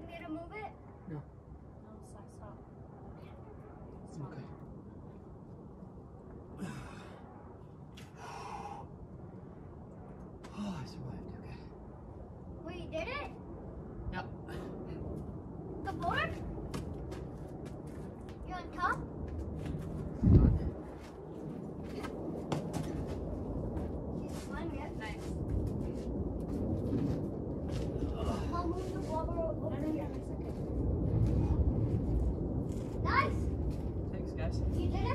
need me to move it? No. No, stop, stop. Stop. Okay. Oh, I survived. Okay. Wait, you did it? Yep. The board? You're on top? Done. She's fine, yeah. Nice. I'll move the blubber No, over no, here. no, it's okay. Nice! Thanks, guys. You did it?